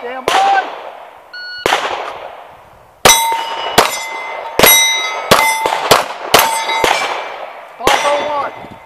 Stand by. Call for one.